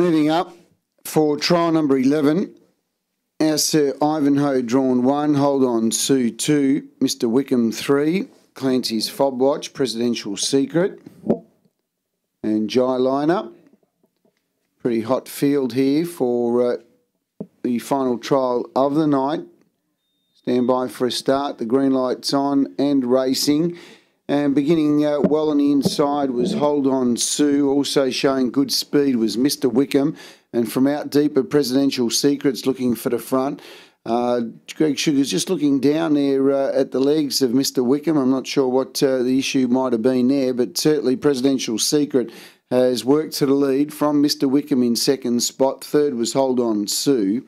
Moving up for trial number 11, our Sir Ivanhoe drawn one, hold on Sue two, Mr Wickham three, Clancy's Fob Watch, Presidential Secret, and Jai Liner. Pretty hot field here for uh, the final trial of the night. Stand by for a start. The green light's on and racing. And beginning uh, well on the inside was Hold On Sue. Also showing good speed was Mr. Wickham. And from out deeper, Presidential Secrets looking for the front. Uh, Greg Sugars just looking down there uh, at the legs of Mr. Wickham. I'm not sure what uh, the issue might have been there, but certainly Presidential Secret has worked to the lead from Mr. Wickham in second spot. Third was Hold On Sue.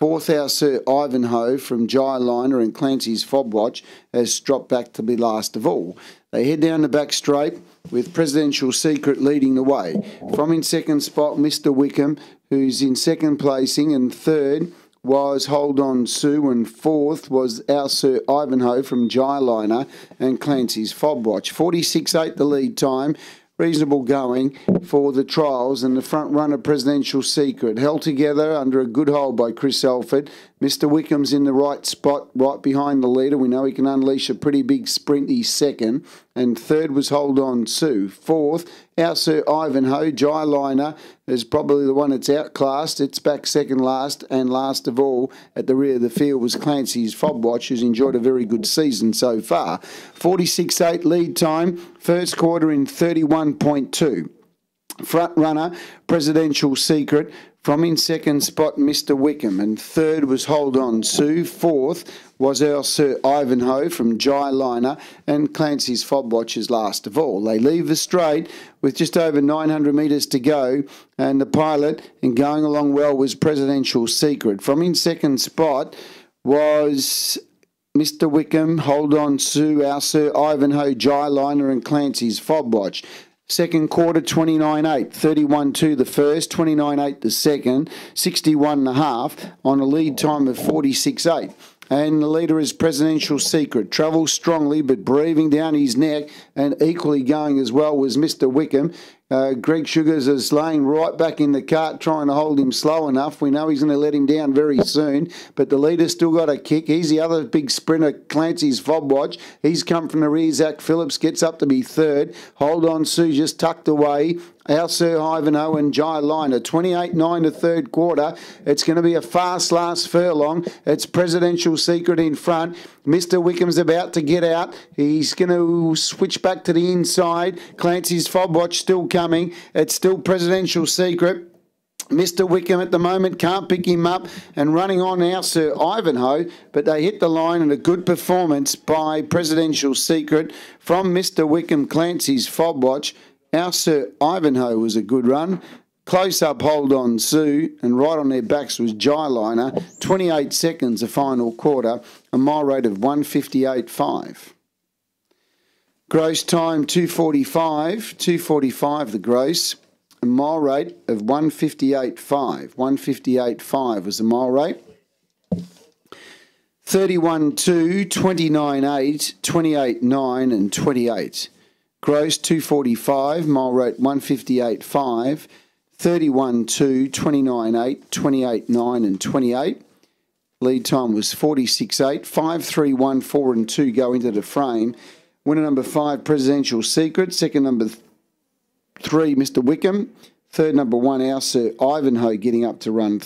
Fourth, our Sir Ivanhoe from Jai Liner and Clancy's Fob Watch has dropped back to be last of all. They head down the back straight with Presidential Secret leading the way. From in second spot, Mr. Wickham, who's in second placing, and third was Hold On Sue, and fourth was our Sir Ivanhoe from Jai Liner and Clancy's Fob Watch. 46.8 the lead time reasonable going for the trials and the front runner presidential secret held together under a good hold by Chris Alford. Mr. Wickham's in the right spot, right behind the leader. We know he can unleash a pretty big sprint. He's second. And third was Hold On Sue. Fourth, our Sir Ivanhoe, Jai Liner, is probably the one that's outclassed. It's back second last. And last of all, at the rear of the field was Clancy's Fob Watch, who's enjoyed a very good season so far. 46 8 lead time, first quarter in 31.2. Front runner, Presidential Secret, from in second spot, Mr. Wickham, and third was Hold On Sue. Fourth was our Sir Ivanhoe from Jai Liner, and Clancy's Fob Watchers last of all. They leave the straight with just over 900 metres to go, and the pilot, and going along well, was Presidential Secret. From in second spot was Mr. Wickham, Hold On Sue, our Sir Ivanhoe, Jai Liner, and Clancy's Fob Watch. Second quarter, twenty-nine 29.8. 31.2 the first, 29.8 the second, 61.5 on a lead time of 46.8. And the leader is Presidential Secret. Travels strongly, but breathing down his neck, and equally going as well was Mr. Wickham. Uh, Greg Sugars is laying right back in the cart, trying to hold him slow enough. We know he's going to let him down very soon, but the leader's still got a kick. He's the other big sprinter, Clancy's Fob Watch. He's come from the rear. Zach Phillips gets up to be third. Hold on, Sue just tucked away. Our Sir Ivanhoe and Jai Liner, 28-9 to third quarter. It's going to be a fast last furlong. It's Presidential Secret in front. Mr. Wickham's about to get out. He's going to switch back to the inside. Clancy's Fob Watch still coming. It's still Presidential Secret. Mr. Wickham at the moment can't pick him up and running on now Sir Ivanhoe, but they hit the line and a good performance by Presidential Secret from Mr. Wickham Clancy's Fob Watch. Our Sir Ivanhoe was a good run. Close up hold on Sue, and right on their backs was Jai Liner. 28 seconds, the final quarter, a mile rate of 158.5. Gross time 245, 245 the gross. A mile rate of 158.5. 158.5 was the mile rate. 31 2, 29 8, 28 9, and 28. Gross 245, mile rate 158.5, 31 2, 29 8, 28 9, and 28. Lead time was 46 8, 5 3 1 4 and 2 go into the frame. Winner number 5, Presidential Secret. Second number 3, Mr. Wickham. Third number 1, our Sir Ivanhoe getting up to run.